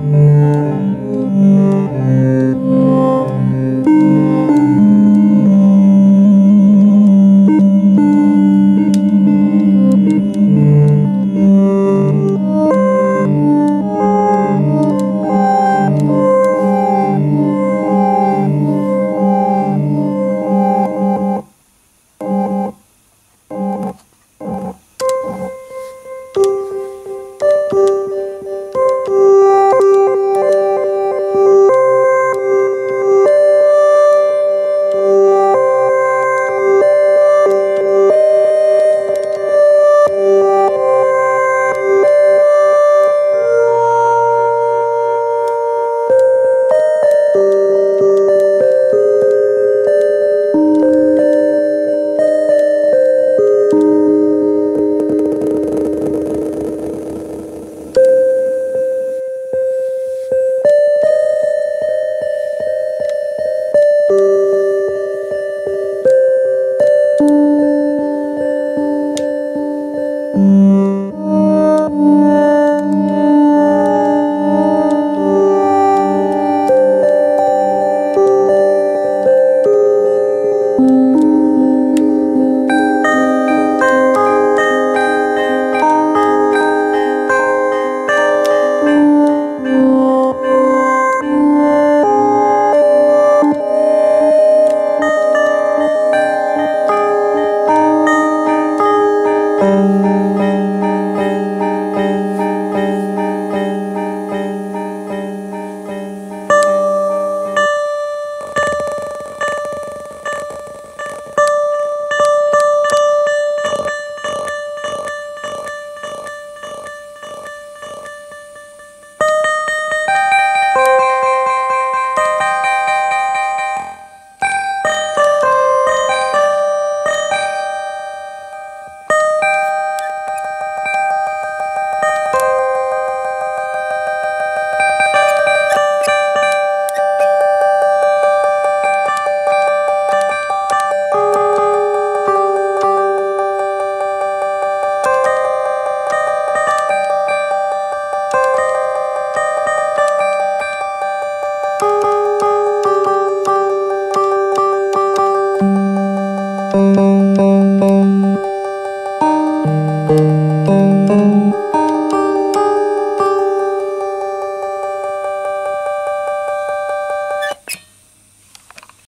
Música